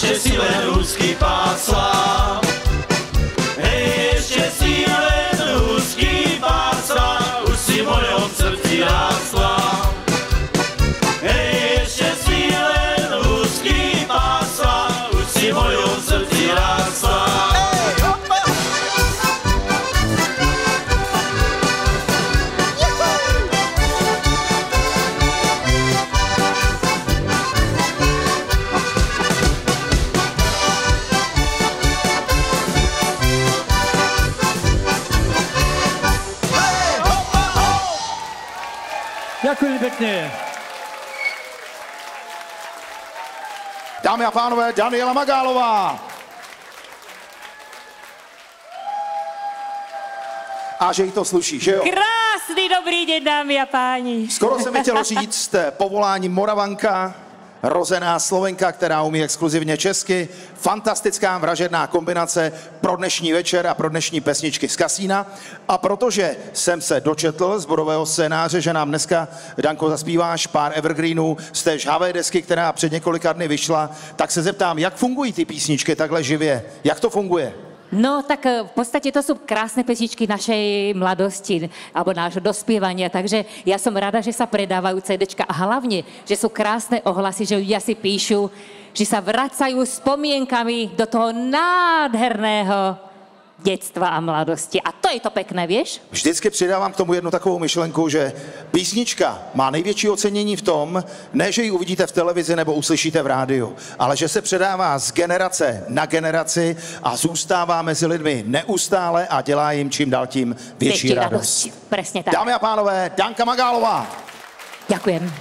się siłę pekne. Dámy a pánové, Daniela Magálová. A že jí to sluší, že jo? Krásný dobrý deň, dámy a páni. Skoro se mi chtělo říct povolání Moravanka, rozená Slovenka, která umí exkluzivně česky. Fantastická vražedná kombinace pro dnešní večer a pro dnešní pesničky z kasína. A protože jsem se dočetl z bodového scénáře, že nám dneska, Danko, zaspíváš pár evergreenů z té žhavé desky, která před několika dny vyšla, tak se zeptám, jak fungují ty písničky takhle živě? Jak to funguje? No tak eh, v podstate to sú krásne pesničky našej mladosti alebo nášho dospievania, takže ja som rada, že sa predávajú CDčka a hlavne, že sú krásne ohlasy, že ľudia si píšu, že sa vracajú spomienkami do toho nádherného detstva a mladosti. A to je to pekné, vieš? Vždycky přidávám k tomu jednu takovou myšlenku, že písnička má největší ocenění v tom, ne, že ji uvidíte v televizi nebo uslyšíte v rádiu, ale že se předává z generace na generaci a zůstává mezi lidmi neustále a dělá jim čím dál tím větší Väčší radost. Presne tak. Dámy a pánové, Danka Magálová. Ďakujem.